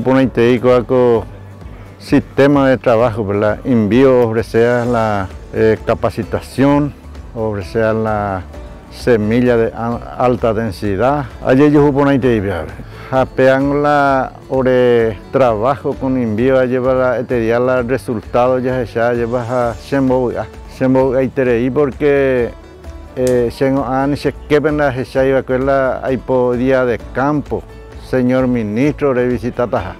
Por con sistema de trabajo, ¿verdad? Envío, ofrecer la eh, capacitación, ofrecer la semilla de alta densidad. Yo por Japean la ore trabajo con envío a llevar a los resultados ya se lleva a Shembo, Shembo ahí porque eh, se quedan la iba con la día de campo, señor ministro de visitata.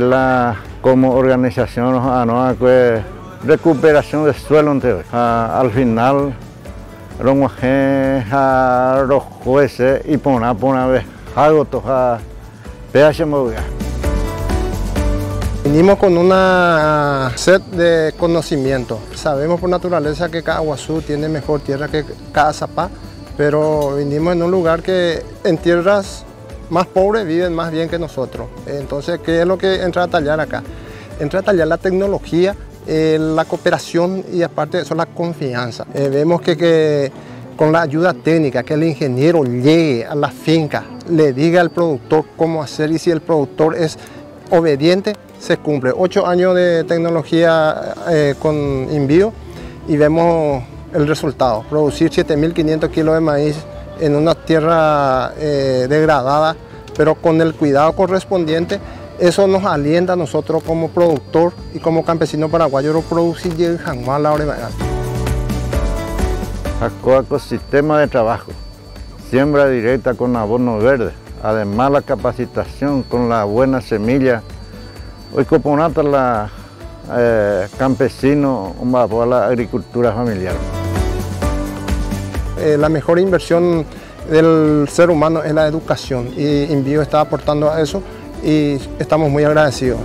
la como organización a pues, recuperación de suelo al final a los jueces y poner por una vez algo toja Vinimos con una set de conocimiento. Sabemos por naturaleza que cada Guazú tiene mejor tierra que cada Zapá, pero vinimos en un lugar que en tierras más pobres viven más bien que nosotros. Entonces, ¿qué es lo que entra a tallar acá? Entra a tallar la tecnología, eh, la cooperación y aparte de eso la confianza. Eh, vemos que, con la ayuda técnica, que el ingeniero llegue a la finca, le diga al productor cómo hacer y si el productor es obediente, se cumple. Ocho años de tecnología eh, con envío y vemos el resultado. Producir 7.500 kilos de maíz en una tierra eh, degradada, pero con el cuidado correspondiente, eso nos alienta a nosotros como productor y como campesino paraguayo a producir el la Jacoaco sistema de trabajo, siembra directa con abono verde, además la capacitación con la buena semilla. Hoy coponata la eh, campesino para la agricultura familiar. Eh, la mejor inversión del ser humano es la educación y Envío está aportando a eso y estamos muy agradecidos.